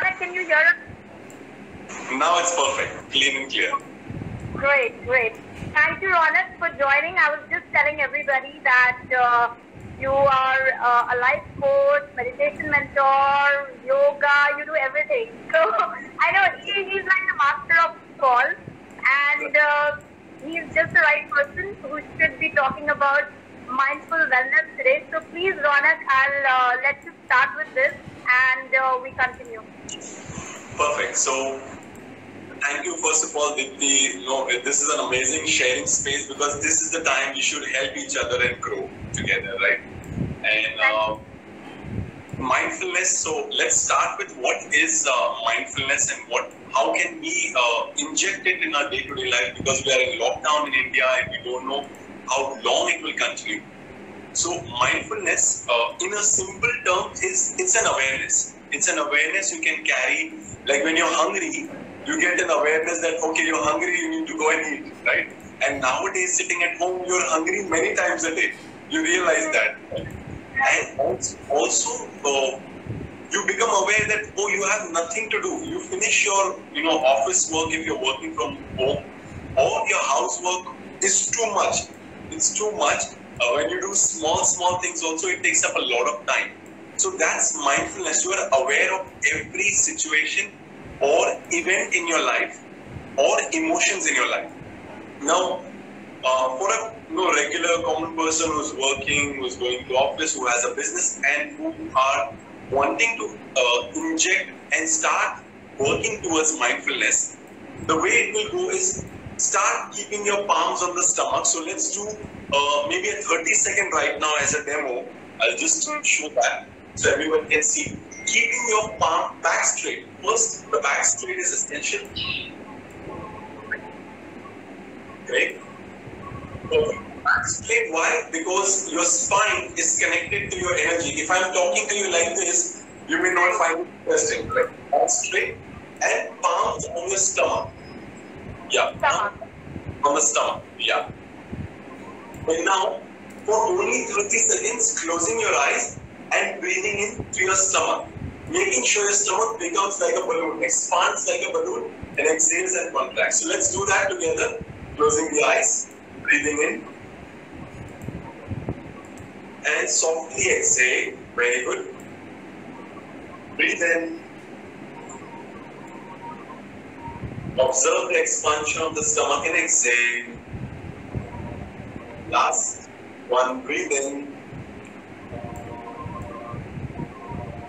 Can you hear us? Now it's perfect, clean and clear. Great, great. Thank you, Ronak, for joining. I was just telling everybody that uh, you are uh, a life coach, meditation mentor, yoga, you do everything. So I know he, he's like the master of call, and uh, he's just the right person who should be talking about mindful wellness today. So please, Ronak, I'll uh, let you start with this, and uh, we continue. Perfect. So thank you first of all Deepti. You know, this is an amazing sharing space because this is the time we should help each other and grow together, right? And uh, mindfulness. So let's start with what is uh, mindfulness and what how can we uh, inject it in our day-to-day life because we are in lockdown in India and we don't know how long it will continue. So mindfulness, uh, in a simple term, is it's an awareness. It's an awareness you can carry. Like when you're hungry, you get an awareness that okay, you're hungry, you need to go and eat, right? And nowadays, sitting at home, you're hungry many times a day. You realize that, and also uh, you become aware that oh, you have nothing to do. You finish your you know office work if you're working from home, or your housework is too much. It's too much. Uh, when you do small small things, also it takes up a lot of time. So that's mindfulness. You are aware of every situation or event in your life or emotions in your life. Now, uh, for a you know, regular common person who's working, who's going to office, who has a business, and who are wanting to uh, inject and start working towards mindfulness, the way it will go is start keeping your palms on the stomach. So let's do uh, maybe a 30 second right now as a demo. I'll just show that so everyone can see. Keeping your palm back straight. First, the back straight is essential. Okay. Back straight, why? Because your spine is connected to your energy. If I'm talking to you like this, you may not find it interesting. Right? Back straight and palms on your stomach. Yeah. Stomach. On the stomach. Yeah. And now, for only 30 seconds, closing your eyes and breathing in through your stomach. Making sure your stomach becomes like a balloon, expands like a balloon, and exhales and contracts. So let's do that together. Closing the eyes, breathing in, and softly exhale. Very good. Breathe in. Observe the expansion of the stomach and exhale. Last one, breathe in.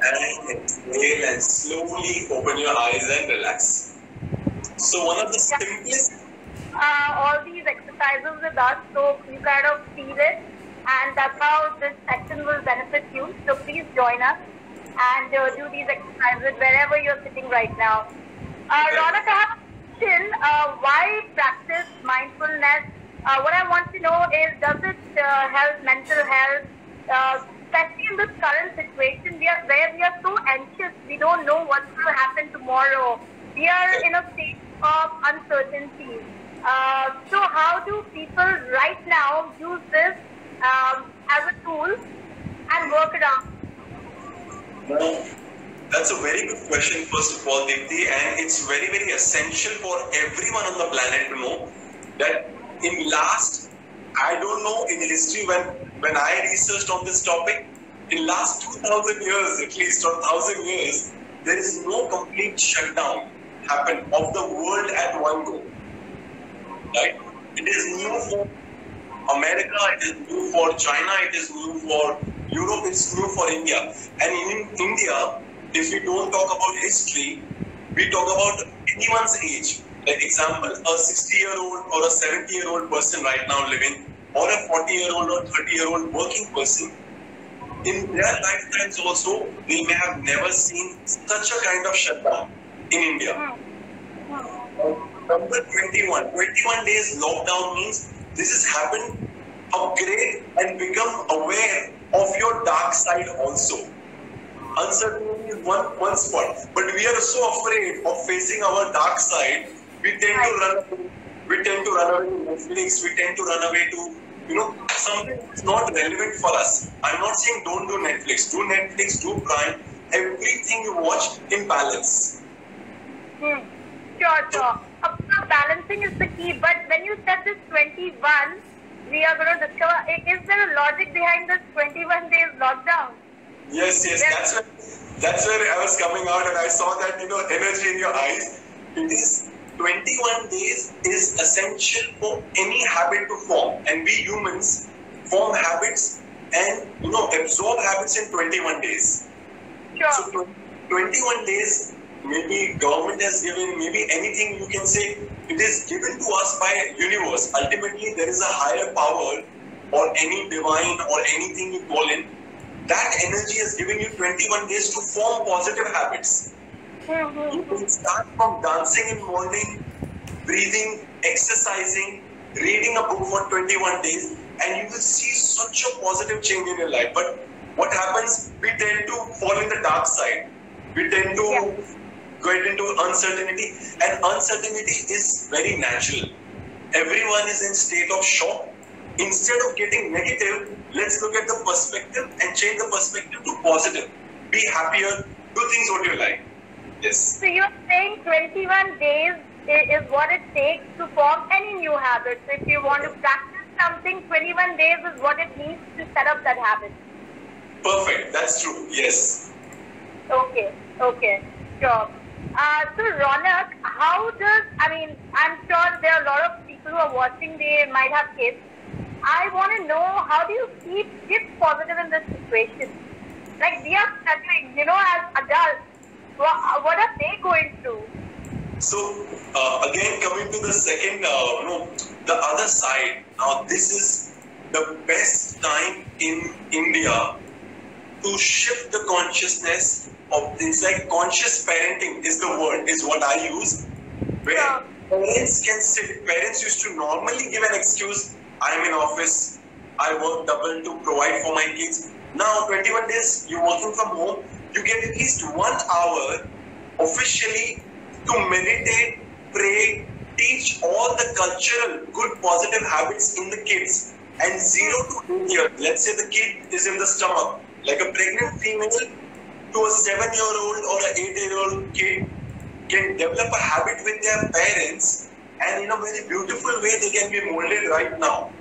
And exhale and slowly open your eyes and relax. So one of the simplest uh, all these exercises with us, so you kind of feel it, and that's how this section will benefit you. So please join us and uh, do these exercises wherever you're sitting right now. Uh, Ronak, I have a question. Uh, why practice mindfulness? Uh, what I want to know is, does it uh, help mental health? Uh, especially in this current situation, we are where we are so anxious. We don't know what will happen tomorrow. We are in a state of uncertainty. Uh, so how do people right now use this um, as a tool and work around? Well, that's a very good question, first of all, Deepti, and it's very, very essential for everyone on the planet to know that in last, I don't know in history when when I researched on this topic, in last 2000 years at least or 1000 years, there is no complete shutdown happened of the world at one go. Right? It is new for America, it is new for China, it is new for Europe, it's new for India. And in India, if we don't talk about history, we talk about anyone's age. Like example, a 60 year old or a 70 year old person right now living, or a 40 year old or 30 year old working person, in their lifetimes also, they may have never seen such a kind of shutdown in India. Number 21. 21 days lockdown means this has happened. Upgrade and become aware of your dark side also. Uncertainty is one, one spot. But we are so afraid of facing our dark side, we tend to run. We tend to run away to Netflix, we tend to run away to you know, something that's not relevant for us. I'm not saying don't do Netflix. Do Netflix, do Prime, everything you watch in balance. Hmm. Sure, sure. Of balancing is the key. But when you said this 21, we are going to discover. Is there a logic behind this 21 days lockdown? Yes, yes, Yes. that's where that's where I was coming out and I saw that you know energy in your eyes. It is 21 days is essential for any habit to form, and we humans form habits and you know absorb habits in 21 days. Sure. So 21 days, maybe government has given, maybe anything you can say, it is given to us by universe. Ultimately, there is a higher power or any divine or anything you call in. That energy has given you 21 days to form positive habits. You can start from dancing in morning, breathing, exercising, reading a book for 21 days, and you will see such a positive change in your life. But what happens? We tend to fall in the dark side. We tend to Yeah. get into uncertainty, and uncertainty is very natural. Everyone is in state of shock. Instead of getting negative, let's look at the perspective and change the perspective to positive. Be happier. Do things what you like. Yes. So you're saying 21 days is what it takes to form any new habit. So if you want to practice something, 21 days is what it needs to set up that habit. Perfect. That's true. Yes. Okay, okay, sure. Uh, so Ronak, how does, I mean, I'm sure there are a lot of people who are watching, they might have kids. I want to know, how do you keep kids positive in this situation? Like, we are struggling, you know, as adults, what, what are they going through? So uh, again, coming to the second, uh, you know, the other side. Now, this is the best time in India to shift the consciousness of things like conscious parenting is the word is what I use. Where Yeah. parents can sit. Parents used to normally give an excuse. I'm in office. I work double to provide for my kids. Now, 21 days, you're working from home. You get at least one hour officially to meditate, pray, teach all the cultural good positive habits in the kids. And zero to eight years, let's say the kid is in the stomach, like a pregnant female to a seven year old or an eight year old kid can develop a habit with their parents and in a very beautiful way they can be molded right now.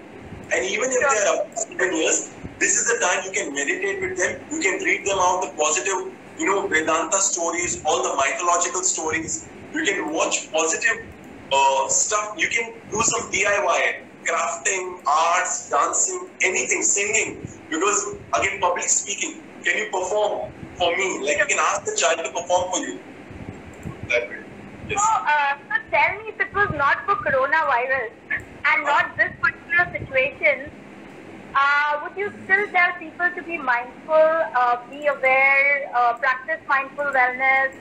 And even if they are up to seven years, this is the time you can meditate with them, you can read them out the positive, you know, Vedanta stories, all the mythological stories. You can watch positive uh, stuff. You can do some DIY, crafting, arts, dancing, anything, singing. Because again, public speaking. Can you perform for me? Like you can ask the child to perform for you. That. Yes. So, uh, so tell me if it was not for coronavirus and not this particular situation, uh, would you still tell people to be mindful, uh, be aware, uh, practice mindful wellness?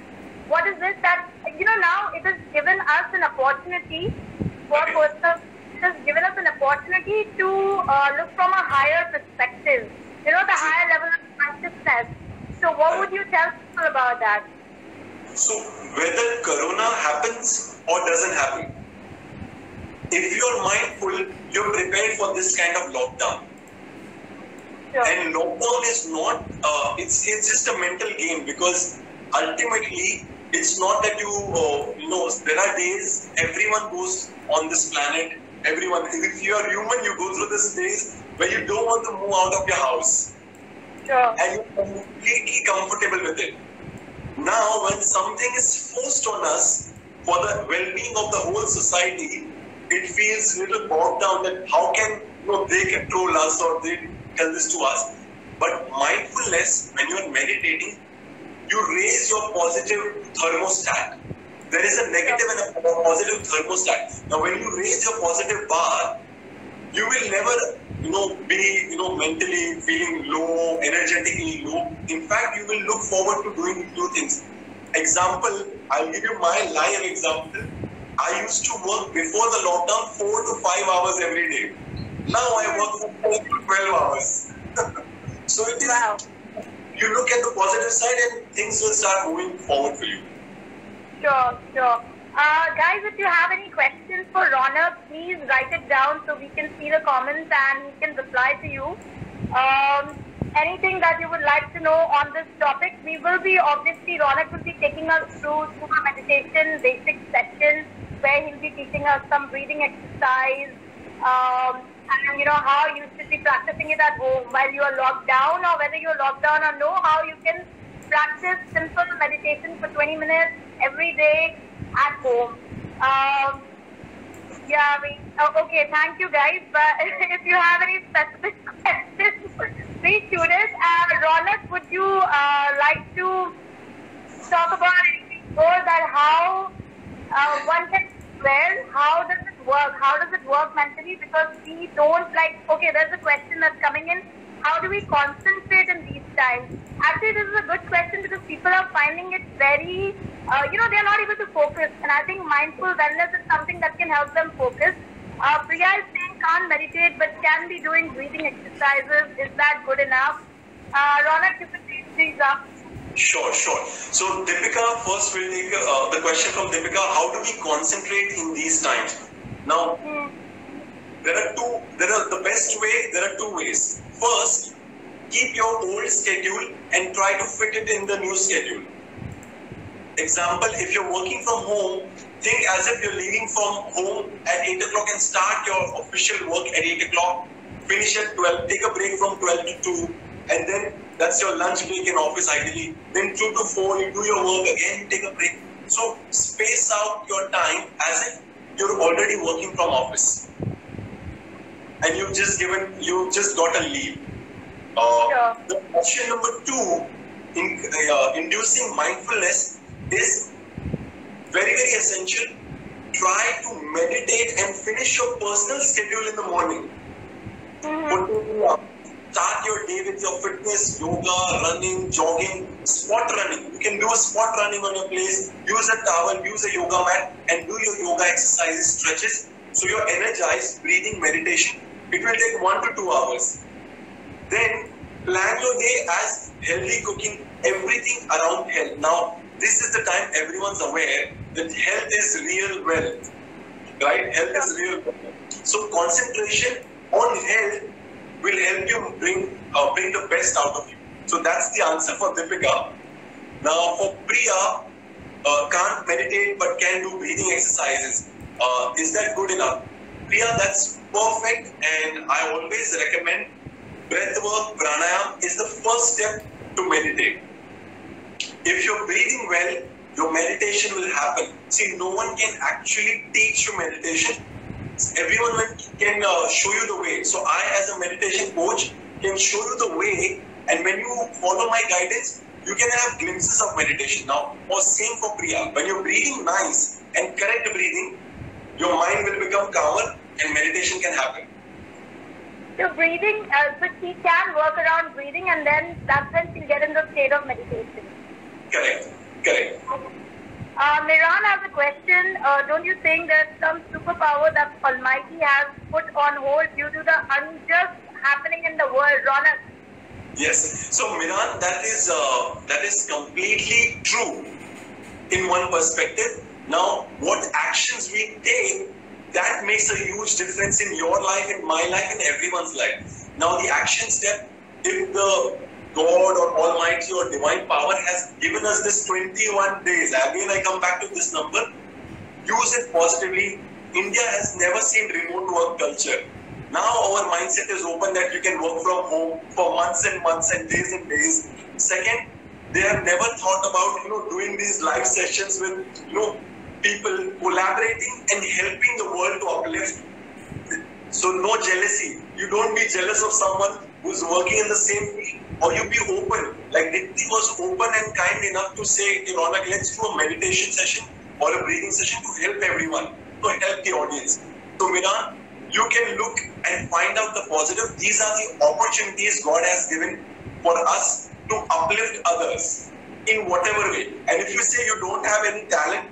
What is it that, you know, now it has given us an opportunity for Okay. personal, it has given us an opportunity to uh, look from a higher perspective, you know, the higher level of consciousness. So what would you tell people about that? So whether corona happens or doesn't happen, if you're mindful, you're prepared for this kind of lockdown. Sure. And lockdown is not, uh, it's, it's just a mental game because ultimately it's not that you, uh, you know, there are days everyone goes on this planet, everyone, if you are human, you go through these days where you don't want to move out of your house Sure. and you're completely comfortable with it. Now, when something is forced on us for the well-being of the whole society, it feels a little bogged down that how can you know they control us or they tell this to us. But mindfulness, when you are meditating, you raise your positive thermostat. There is a negative and a positive thermostat. Now, when you raise your positive bar, you will never you know be you know mentally feeling low energetically low. In fact you will look forward to doing new things. Example i'll give you my live example. I used to work before the lockdown 4 to 5 hours every day. Now i work for 4 to 12 hours. So it is Wow. you look at the positive side and things will start moving forward for you. Sure, sure. Uh, guys, if you have any questions for Ronak, please write it down so we can see the comments and we can reply to you. Um, anything that you would like to know on this topic, we will be obviously Ronak will be taking us through a meditation basic session where he'll be teaching us some breathing exercise. Um, and you know how you should be practicing it at home while you are locked down or whether you're locked down or no, how you can practice simple meditation for 20 minutes every day at home. Um, yeah, we, oh, okay, thank you guys. But if you have any specific questions, please shoot it. Uh, would you uh, like to talk about anything more that how uh, one can well, how does it work? How does it work mentally? Because we don't like, okay, there's a question that's coming in. How do we concentrate in these times? Actually, this is a good question because people are finding it very, uh, you know, they're not able to focus. And I think mindful wellness is something that can help them focus. Uh, Priya is saying can't meditate but can be doing breathing exercises. Is that good enough? Uh, Ronak, you could take these up. Sure, sure. So, Deepika, first we'll take uh, the question from Deepika. How do we concentrate in these times? Now, Hmm. there are two. There are the best way. There are two ways. First, keep your old schedule and try to fit it in the new schedule. Example: If you're working from home, think as if you're leaving from home at eight o'clock and start your official work at eight o'clock. Finish at twelve. Take a break from twelve to two, and then that's your lunch break in office ideally. Then two to four, you do your work again. Take a break. So space out your time as if you're already working from office and you've just given you've just got a leave. Uh. The option number two, in uh, inducing mindfulness, is very very essential. Try to meditate and finish your personal schedule in the morning. Mhm. Uh, Start your day with your fitness, yoga, running, jogging, spot running. You can do a spot running on your place. Use a towel, use a yoga mat, and do your yoga exercises, stretches. So you're energized, breathing, meditation. It will take one to two hours. Then plan your day as healthy cooking, everything around health. Now, this is the time everyone's aware that health is real wealth, right? Health is real wealth. So concentration on health will help you bring uh, bring the best out of you. So that's the answer for Deepika. Now for Priya, uh, can't meditate but can do breathing exercises. Uh, is that good enough? Priya, that's perfect, and I always recommend breath work, pranayam is the first step to meditate. If you're breathing well, your meditation will happen. See, no one can actually teach you meditation. Everyone can uh, show you the way. So I, as a meditation coach, can show you the way. And when you follow my guidance, you can have glimpses of meditation. Now, or same for Priya. When you're breathing nice and correct breathing, your mind will become calmer and meditation can happen. So breathing, uh, so she can work around breathing and then that's when she'll get in the state of meditation. Correct. Correct. Uh, Miran has a question. Uh, don't you think there's some superpower that Almighty has put on hold due to the unjust happening in the world? Ronak, Yes. So Miran, that is uh, that is completely true in one perspective. Now, what actions we take that makes a huge difference in your life, in my life, in everyone's life. Now, the action step, if the God or Almighty or Divine Power has given us this 21 days, again I come back to this number, use it positively. India has never seen remote work culture. Now our mindset is open that you can work from home for months and months and days and days. Second, they have never thought about you know doing these live sessions with you know people collaborating and helping the world to uplift. So no jealousy. You don't be jealous of someone who's working in the same field, or you be open. Like Deepti was open and kind enough to say, "Hey, Ronak, let's do a meditation session or a breathing session to help everyone, to help the audience." So Miran, you can look and find out the positive. These are the opportunities God has given for us to uplift others in whatever way. And if you say you don't have any talent,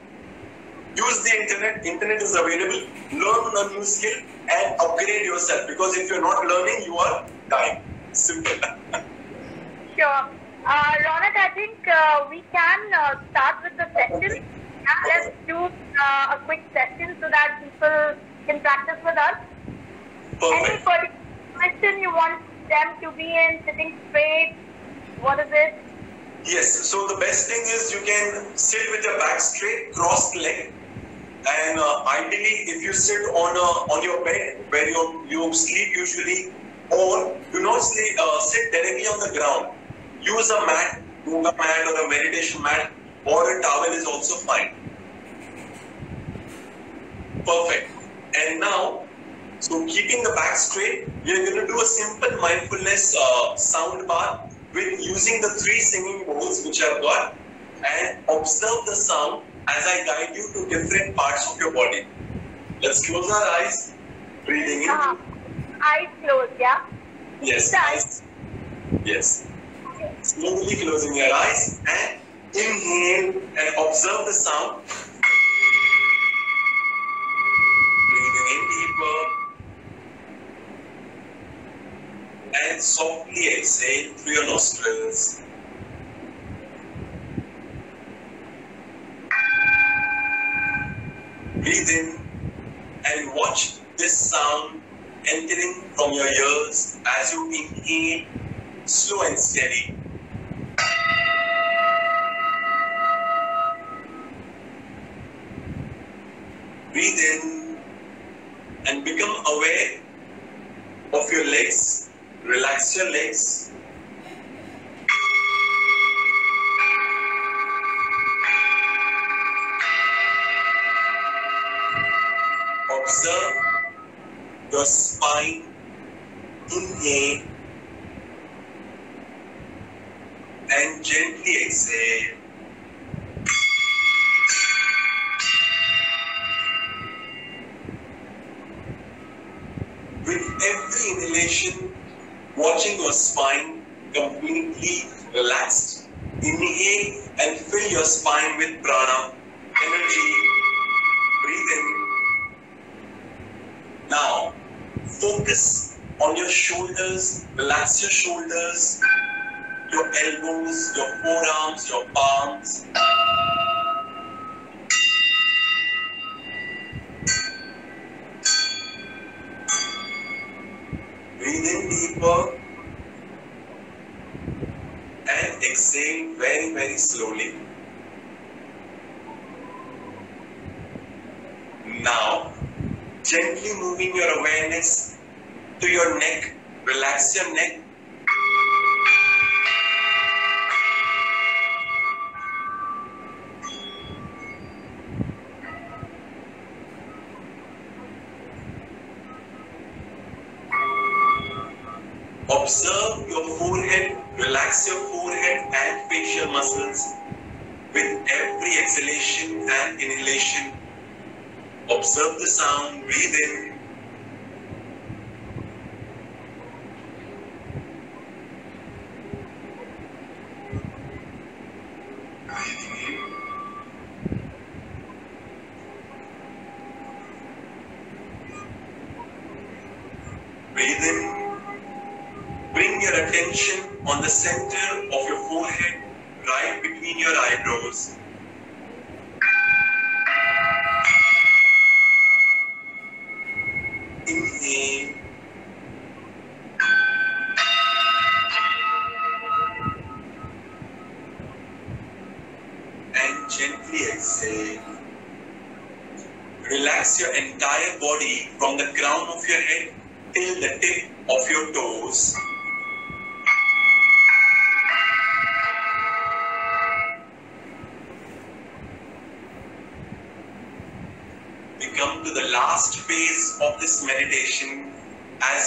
use the internet. Internet is available. Learn a new skill and upgrade yourself. Because if you're not learning, you are dying. Simple. sure. Uh, Ronak, I think uh, we can uh, start with the session. Yeah, let's do uh, a quick session so that people can practice with us. Any particular question you want them to be in sitting straight? What is it? Yes, so the best thing is you can sit with your back straight, crossed leg, and uh, ideally if you sit on a, on your bed where you you sleep usually, or do not sleep, uh, sit directly on the ground. Use a mat, yoga mat or a meditation mat, or a towel is also fine. Perfect. And now, so keeping the back straight, we are going to do a simple mindfulness uh, sound bath with using the three singing bowls which I've got and observe the sound as I guide you to different parts of your body. Let's close our eyes, breathing in. Uh, eyes closed, yeah? Yes, eyes. Yes. Slowly closing your eyes and inhale and observe the sound. Breathing in deeper. And softly exhale through your nostrils. Breathe in and watch this sound entering from your ears as you inhale slow and steady. Breathe in and become aware of your legs. Relax your legs. Observe your spine. Inhale and gently exhale. With every inhalation, watching your spine completely relaxed. Inhale and fill your spine with prana, energy. Breathe in. Now, focus on your shoulders. Relax your shoulders, your elbows, your forearms, your palms. Breathe in deeper and exhale very, very slowly. Now, gently moving your awareness to your neck. Relax your neck. Breathe in. Bring your attention on the center of your forehead, right between your eyebrows.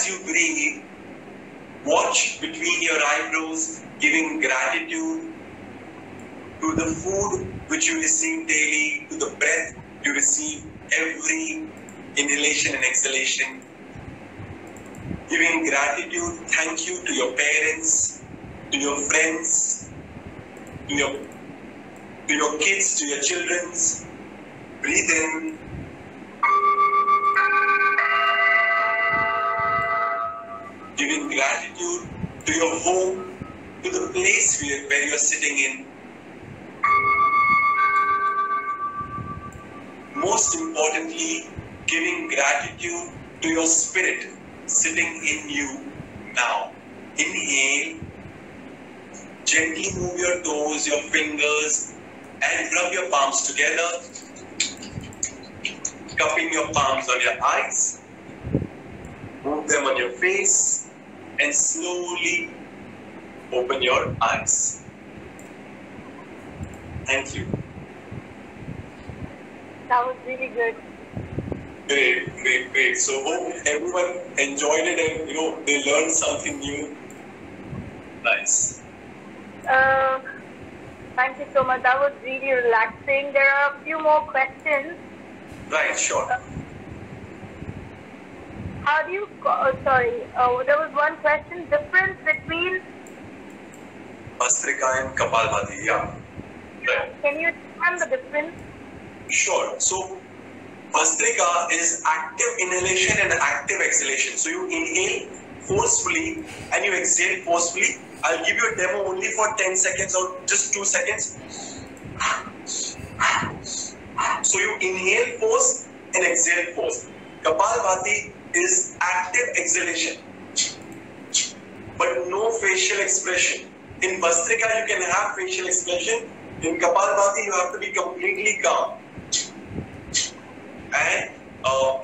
As you breathe, watch between your eyebrows, giving gratitude to the food which you receive daily, to the breath you receive every inhalation and exhalation. Giving gratitude, thank you to your parents, to your friends, to your, to your kids, to your children's. Breathe in. Giving gratitude to your home, to the place where, where you're sitting in. Most importantly, giving gratitude to your spirit sitting in you now. inhale, gently move your toes, your fingers, and rub your palms together. Cupping your palms on your eyes. Move them on your face and slowly open your eyes. Thank you. That was really good. Great, great, great. So hope everyone enjoyed it and you know they learned something new. Nice. Uh, thank you so much. That was really relaxing. There are a few more questions. Right, sure. How do you? Oh, sorry. Uh, there was one question. Difference between. Bhastrika and Kapalbhati, yeah. Right. Can you explain the difference? Sure. So Bhastrika is active inhalation and active exhalation. So you inhale forcefully and you exhale forcefully. I'll give you a demo only for 10 seconds or just 2 seconds. So you inhale force and exhale force. Kapalbhati is active exhalation, but no facial expression. In Bhastrika, you can have facial expression. In Kapalbhati, you have to be completely calm. And uh,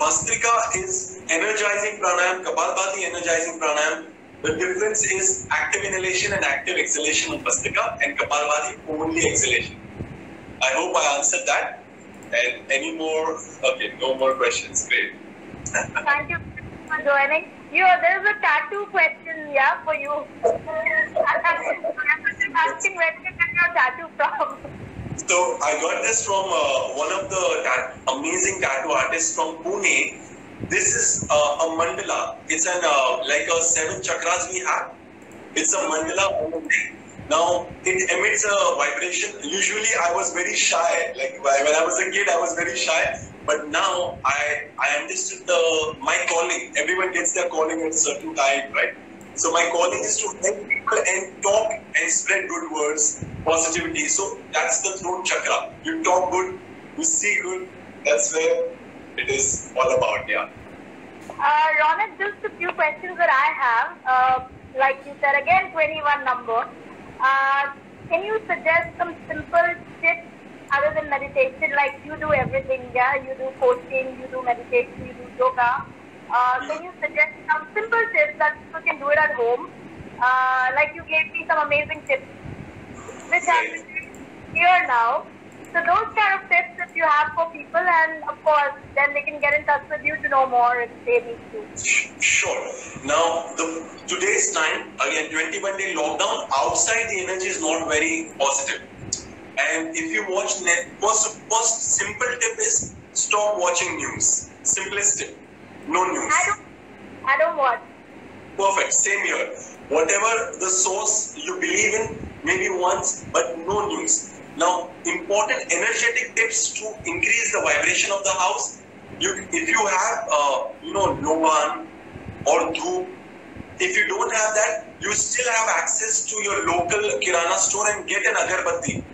is energizing pranayam, Kapalbhati energizing pranayam. The difference is active inhalation and active exhalation in Bhastrika, and Kapalbhati only exhalation. I hope I answered that. And any more? Okay, no more questions. Great. Thank you for joining. You, there's a tattoo question, yeah, for you. I'm asking where did you get your tattoo from? So I got this from uh, one of the tat- amazing tattoo artists from Pune. This is uh, a mandala. It's an uh, like a seven chakras we have. It's a mandala. Now it emits a vibration. Usually I was very shy. Like when I was a kid, I was very shy. But now I I understood the my calling. Everyone gets their calling at a certain time, right? So my calling is to help people and talk and spread good words, positivity. So that's the throat chakra. You talk good, you see good. That's where it is all about. Yeah. Uh, Ronak, just a few questions that I have. Uh, like you said, again, 21 number. Uh, can you suggest some simple tips other than meditation? Like you do everything, yeah? You do coaching, you do meditation, you do yoga. Uh, can you suggest some simple tips that people can do it at home? Uh, like you gave me some amazing tips, which been here now. So those kind of tips that you have for people, and of course, then they can get in touch with you to know more if they need to. Sure. Now, the today's time again, 21 day lockdown. Outside, the energy is not very positive. And if you watch net, first, first simple tip is stop watching news. Simplest tip. No news. I don't, I don't watch. Perfect. Same here. Whatever the source you believe in, maybe once, but no news. Now, important energetic tips to increase the vibration of the house. You, if you have, uh, you know, Loban or Dhoop, if you don't have that, you still have access to your local Kirana store and get an agarbatti,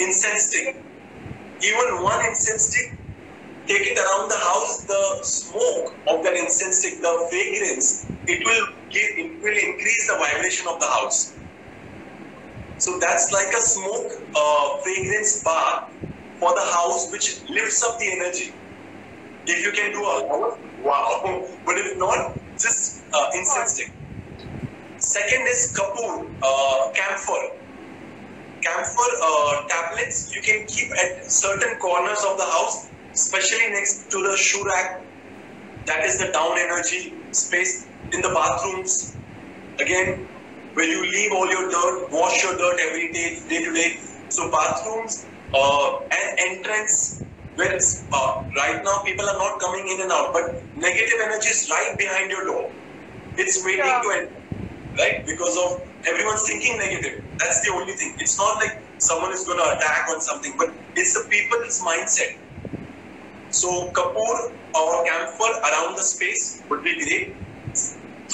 incense stick. Even one incense stick, take it around the house. The smoke of that incense stick, the fragrance, it will give, it will increase the vibration of the house. So that's like a smoke uh, fragrance bar for the house, which lifts up the energy. If you can do a wow, but if not, just uh, incense stick. Second is kapoor, uh, camphor. Camphor uh, tablets you can keep at certain corners of the house, especially next to the shoe rack. That is the down energy space in the bathrooms. Again, where you leave all your dirt, wash your dirt every day, day to day. So bathrooms uh, and entrance where it's, uh, right now people are not coming in and out, but negative energy is right behind your door. It's waiting Yeah. to enter, right? Because of everyone's thinking negative. That's the only thing. It's not like someone is going to attack on something, but it's the people's mindset. So kapoor or camphor around the space would be great.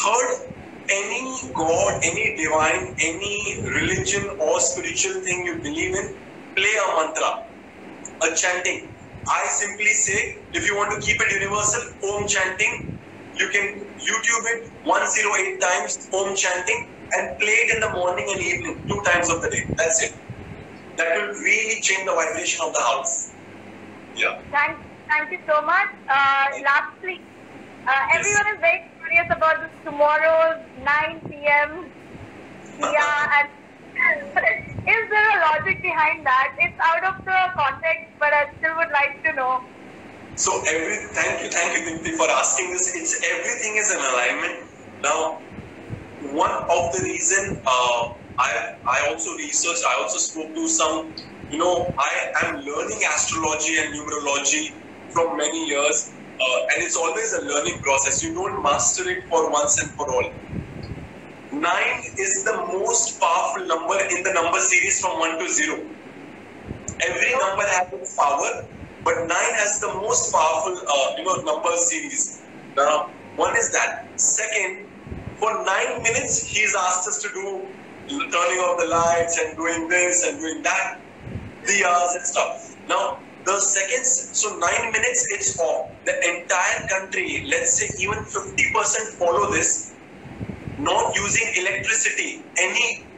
Third, any god, any divine, any religion or spiritual thing you believe in, play a mantra, a chanting. I simply say, if you want to keep it universal, Om chanting you can YouTube it 108 times, Om chanting, and play it in the morning and evening, two times of the day. That's it. That will really change the vibration of the house. Yeah. Thank, thank you so much. Uh, lastly, uh, everyone is very curious about this tomorrow's 9 p.m. Yeah, and is there a logic behind that? It's out of the context, but I still would like to know. So every thank you, thank you, Dimpi, for asking this. It's everything is in alignment. Now, one of the reason uh, I I also researched, I also spoke to some, you know, I am learning astrology and numerology from many years, uh, and it's always a learning process. You don't master it for once and for all. Nine is the most powerful number in the number series from one to zero. Every number has its power, but nine has the most powerful, uh, you know, number series. Now, one is that. Second, for nine minutes, he's asked us to do turning off the lights and doing this and doing that, diyas and stuff. Now, the seconds, so nine minutes, it's off. The entire country, let's say even 50% follow this, not using electricity. Any,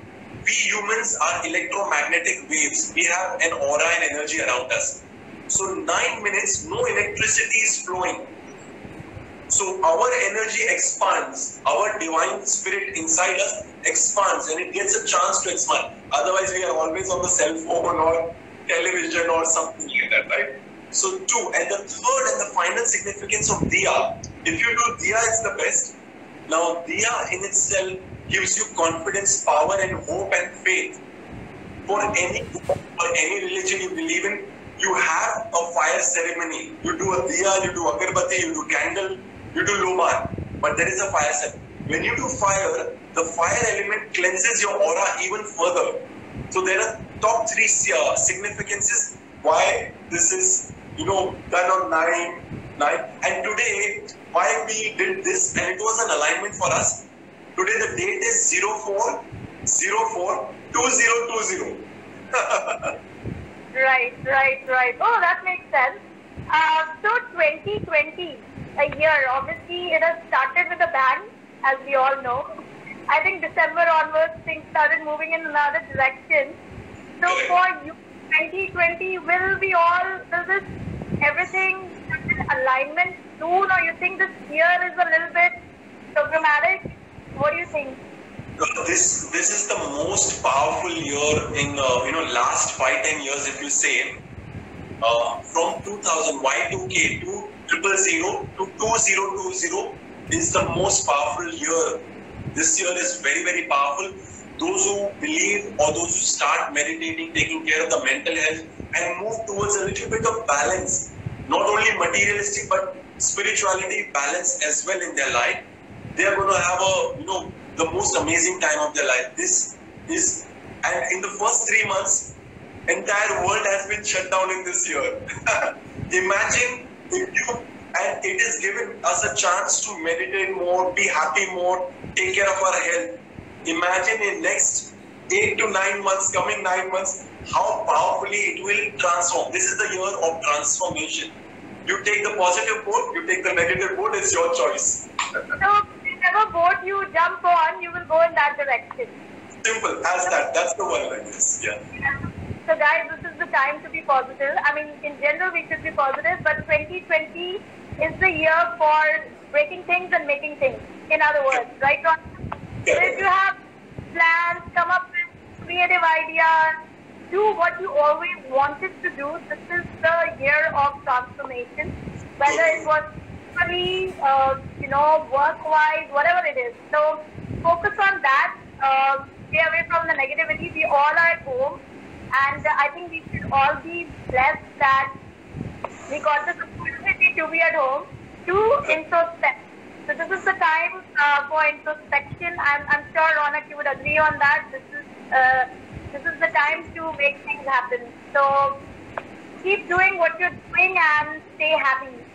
we humans are electromagnetic waves. We have an aura and energy around us. So nine minutes, no electricity is flowing. So our energy expands, our divine spirit inside us expands and it gets a chance to expand. Otherwise, we are always on the cell phone or television or something like that, right? So two, and the third and the final significance of Diya, if you do Diya, it's the best. Now, Diya in itself gives you confidence, power and hope and faith. For any for any religion you believe in, you have a fire ceremony. You do a diya, you do agarbatti, you do candle, you do lumar, but there is a fire ceremony. When you do fire, the fire element cleanses your aura even further. So there are top three uh, significances why this is, you know, done on nine, nine. And today, why we did this, and it was an alignment for us. Today the date is 04 04 2020. Right, right, right. Oh, that makes sense. Uh, so 2020, a year, obviously it has started with a bang, as we all know. I think December onwards things started moving in another direction. So for you, 2020, will we all, will this everything in alignment soon, or you think this year is a little bit programmatic? What do you think? This this is the most powerful year in uh, you know last five ten years if you say uh, from 2000 Y2K to triple zero to 2020 is the most powerful year. This year is very very powerful. Those who believe or those who start meditating, taking care of the mental health, and move towards a little bit of balance, not only materialistic but spirituality balance as well in their life, they are going to have a you know the most amazing time of their life. This is, and in the first three months, entire world has been shut down in this year. Imagine if you, and it has given us a chance to meditate more, be happy more, take care of our health. Imagine in next eight to nine months, coming nine months, how powerfully it will transform. This is the year of transformation. You take the positive boat, you take the negative boat, it's your choice. Whichever boat you jump on, you will go in that direction. Simple as that. That's the one like this. Yeah. So guys, this is the time to be positive. I mean, in general, we should be positive, but 2020 is the year for breaking things and making things. In other words, right? Ron? So if you have plans, come up with creative ideas, do what you always wanted to do. This is the year of transformation. Whether it was uh, you know, work-wise, whatever it is. So focus on that. Uh, stay away from the negativity. We all are at home, and I think we should all be blessed that we got this opportunity to be at home to introspect. So this is the time uh, for introspection. I'm, I'm sure Ronak you would agree on that. This is uh, this is the time to make things happen. So keep doing what you're doing and stay happy.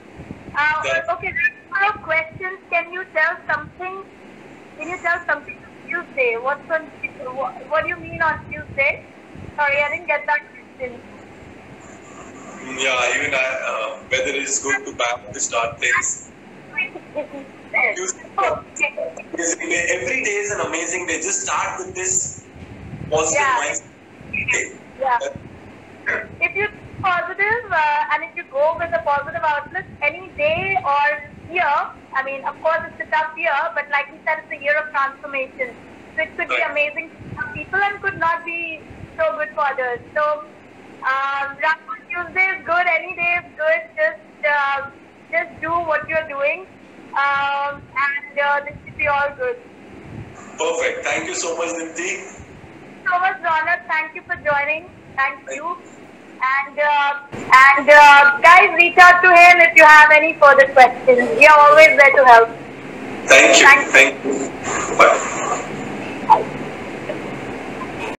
Uh, okay, there questions. Can you tell something? Can you tell something on Tuesday? What's on? What, what do you mean on Tuesday? Sorry, I didn't get that question. Yeah, even I, uh, whether it's good to back to start things. Okay. Every day is an amazing day. Just start with this positive Yeah. mindset. Yeah. If you positive uh, and if you go with a positive outlook any day or year, I mean, of course it's a tough year, but like you said, it's a year of transformation. So it could be amazing for some people and could not be so good for others. So um, Ramon Tuesday is good, any day is good. Just uh, just do what you're doing, um, and uh, this should be all good. Perfect. Thank you so much, Deepti. so much, Ronak. Thank you for joining. Thank you. And uh, and uh, guys, reach out to him if you have any further questions. We are always there to help. Thank you. Thank you. Thank you. Bye. Bye.